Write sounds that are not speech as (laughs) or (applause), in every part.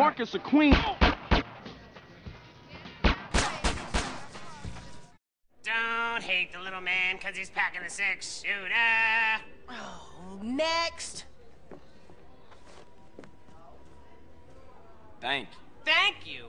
Marcus a queen. Don't hate the little man because he's packing a six shooter. Oh, next. Thank you. Thank you.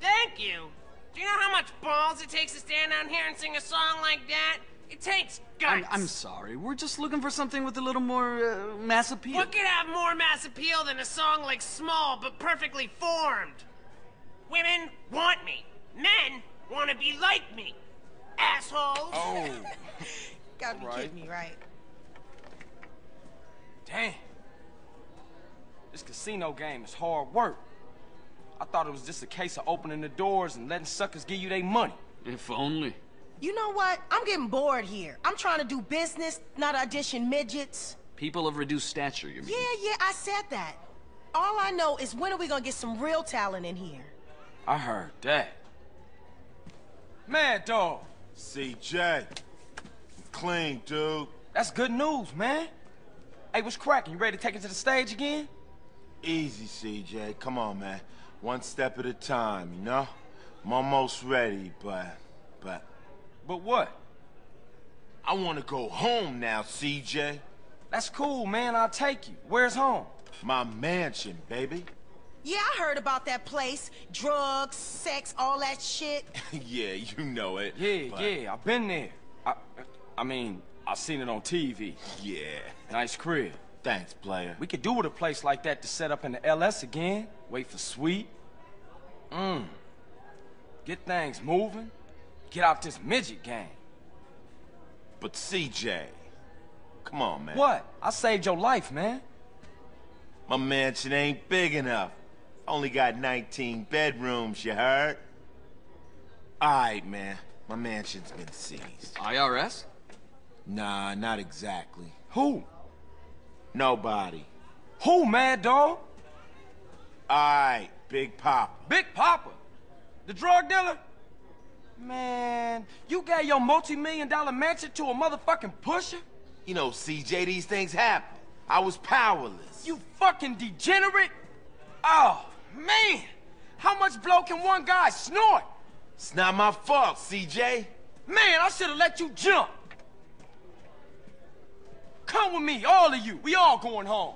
Thank you. Do you know how much balls it takes to stand down here and sing a song like that? It takes guts. I'm, I'm sorry. We're just looking for something with a little more uh, mass appeal. What could have more mass appeal than a song like Small but perfectly formed? Women want me. Men want to be like me. Assholes. Oh, (laughs) Gotta be Right. kidding me, right? damn. This casino game is hard work. I thought it was just a case of opening the doors and letting suckers give you their money. If only. You know what? I'm getting bored here. I'm trying to do business, not audition midgets. People of reduced stature, you mean? Yeah, yeah, I said that. All I know is when are we gonna get some real talent in here? I heard that. Madd Dogg, CJ. Clean, dude. that's good news, man. Hey, what's cracking? You ready to take it to the stage again? Easy, CJ. Come on, man. One step at a time, you know? I'm almost ready, but... But... But what? I want to go home now, CJ. That's cool, man. I'll take you. Where's home? My mansion, baby. Yeah, I heard about that place. Drugs, sex, all that shit. (laughs) yeah, you know it. Yeah, but- yeah. I've been there. I, I mean, I've seen it on TV. Yeah. Nice crib. Thanks, player. We could do with a place like that to set up in the LS again. Wait for Sweet. Mmm. Get things moving. Get out this midget game. But CJ, come on, man. What? I saved your life, man. My mansion ain't big enough. Only got 19 bedrooms, you heard? Alright, man. My mansion's been seized. IRS? Nah, not exactly. Who? Nobody. Who, Madd Dogg? Alright, Big Poppa. Big Poppa. The drug dealer? Man, you gave your multi-million dollar mansion to a motherfucking pusher? You know, CJ, these things happen. I was powerless. You fucking degenerate? Oh, man. How much blow can one guy snort? It's not my fault, CJ. Man, I should have let you jump. Come with me, all of you. We all going home.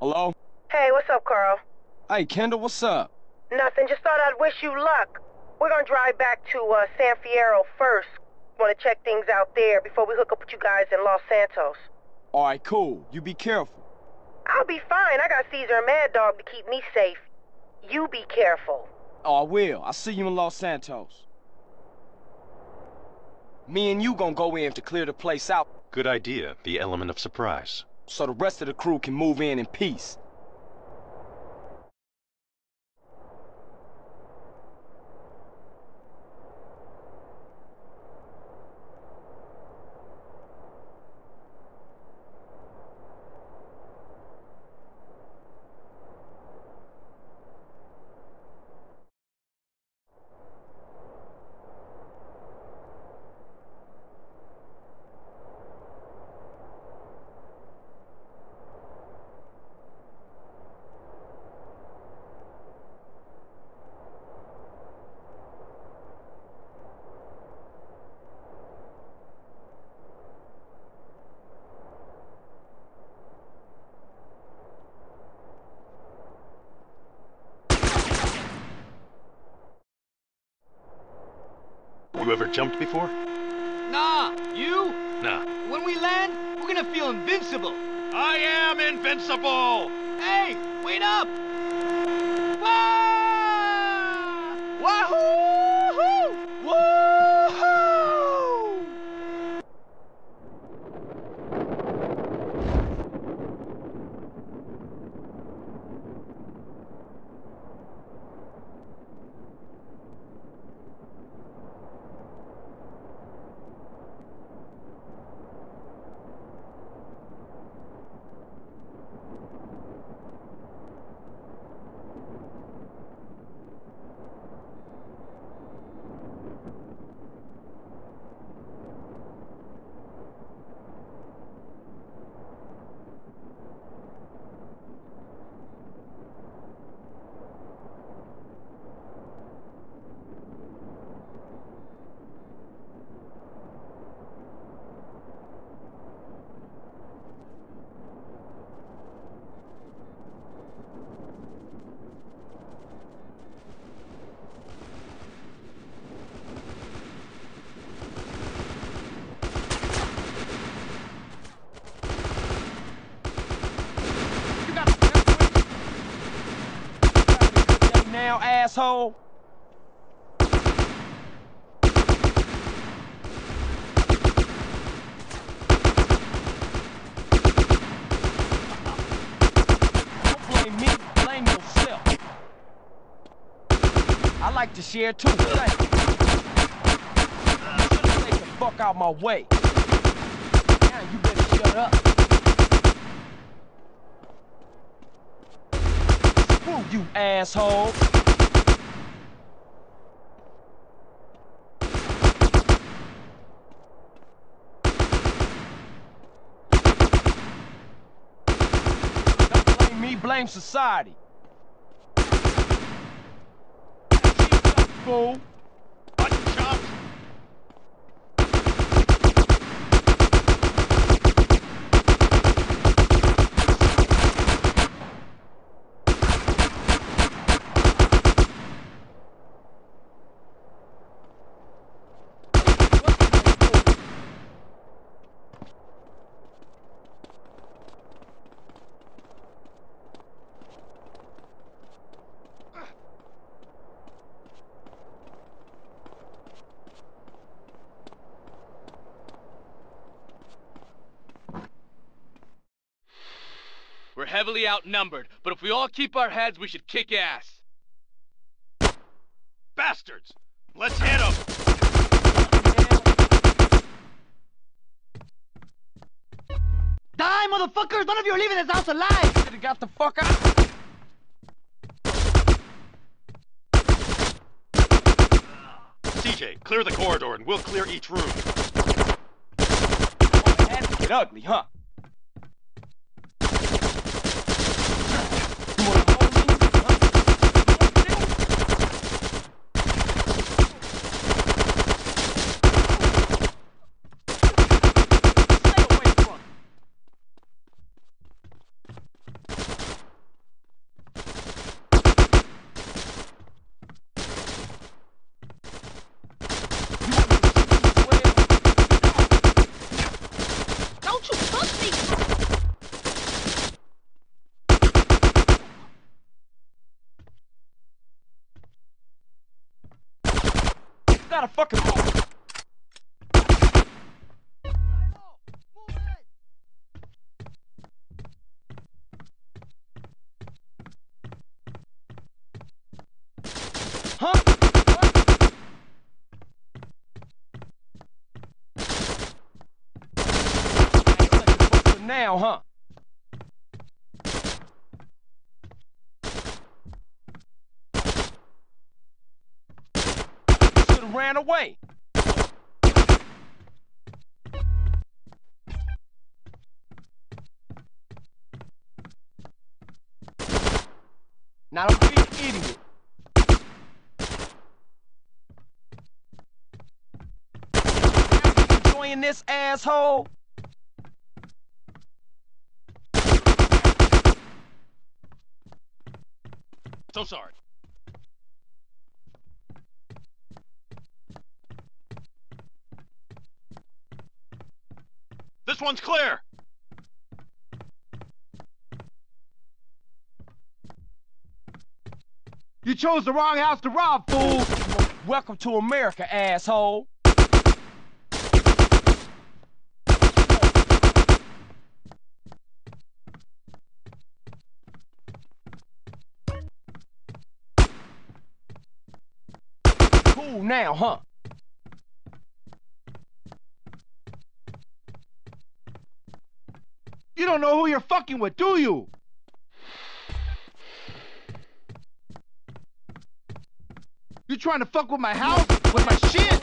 Hello? Hey, what's up, Carl? Hey, Kendl, what's up? Nothing. Just thought I'd wish you luck. We're gonna drive back to uh, San Fierro first. Want to check things out there before we hook up with you guys in Los Santos. All right, cool. You be careful. I'll be fine. I got Cesar and Madd Dogg to keep me safe. You be careful. Oh, I will. I'll see you in Los Santos. Me and you gonna go in to clear the place out Good idea, the element of surprise. So the rest of the crew can move in in peace. You ever jumped before? Nah, you? Nah. When we land, we're gonna feel invincible. I am invincible! Hey, wait up! Asshole. Don't blame me, blame yourself. I like to share too, thank you. Should've the fuck out my way. Now you better shut up. Screw you, asshole. Don't blame me, blame society. Fool. Heavily outnumbered, but if we all keep our heads, we should kick ass. Bastards! Let's hit them! Die, motherfuckers! None of you are leaving this house alive! Should've got the fuck out. CJ, clear the corridor and we'll clear each room. Had to get ugly, huh? Not a fucking now, huh? Should have ran away. Now don't be an idiot. Enjoying this asshole? So sorry. This one's clear! You chose the wrong house to rob, fool! Welcome to America, asshole. Cool now, huh? You don't know who you're fucking with, do you? You trying to fuck with my house? With my shit?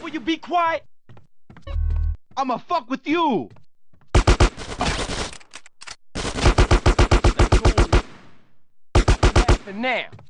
Will you be quiet? I'ma fuck with you! Stay cool. Laughing now.